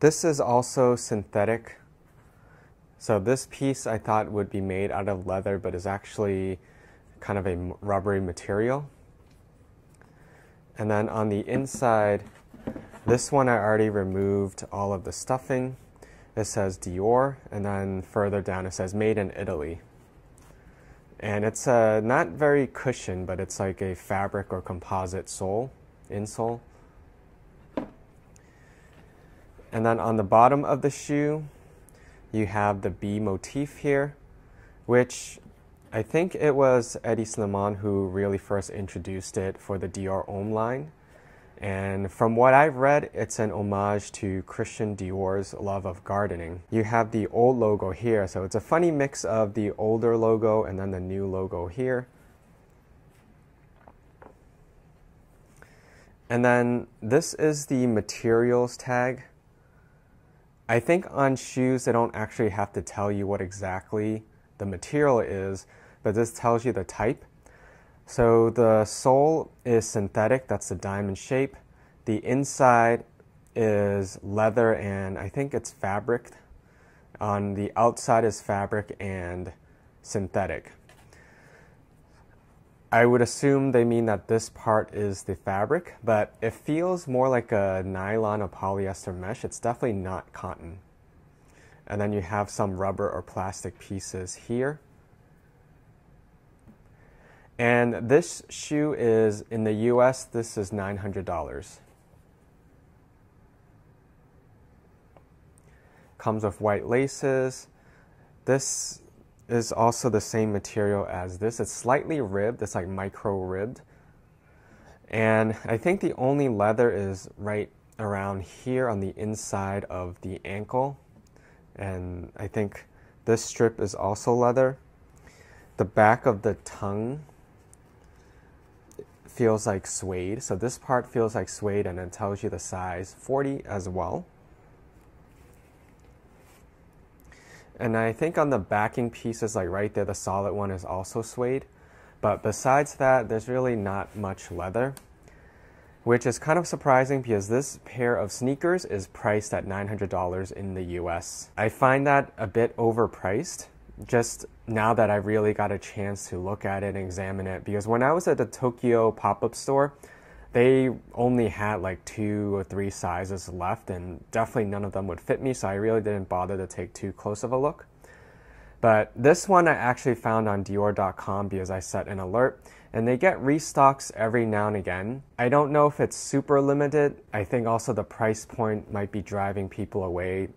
This is also synthetic. So this piece I thought would be made out of leather, but is actually kind of a rubbery material. And then on the inside, this one I already removed all of the stuffing. It says Dior, and then further down it says made in Italy. And it's uh, not very cushioned, but it's like a fabric or composite sole, insole. And then on the bottom of the shoe, you have the bee motif here, which I think it was Hedi Slimane who really first introduced it for the Dior Homme line. And from what I've read, it's an homage to Christian Dior's love of gardening. You have the old logo here, so it's a funny mix of the older logo and then the new logo here. And then this is the materials tag. I think on shoes, they don't actually have to tell you what exactly the material is, but this tells you the type. So the sole is synthetic, that's the diamond shape. The inside is leather and I think it's fabric. On the outside is fabric and synthetic. I would assume they mean that this part is the fabric, but it feels more like a nylon or polyester mesh. It's definitely not cotton. And then you have some rubber or plastic pieces here. And this shoe is, in the US, this is $900. Comes with white laces. This is also the same material as this. It's slightly ribbed, it's like micro ribbed. And I think the only leather is right around here on the inside of the ankle. And I think this strip is also leather. The back of the tongue feels like suede. So this part feels like suede and it tells you the size 40 as well. And I think on the backing pieces, like right there, the solid one is also suede. But besides that, there's really not much leather, which is kind of surprising because this pair of sneakers is priced at $900 in the US. I find that a bit overpriced just now that I really got a chance to look at it and examine it because when I was at the Tokyo pop-up store, they only had like two or three sizes left, and definitely none of them would fit me, so I really didn't bother to take too close of a look. But this one I actually found on Dior.com because I set an alert, and they get restocks every now and again. I don't know if it's super limited. I think also the price point might be driving people away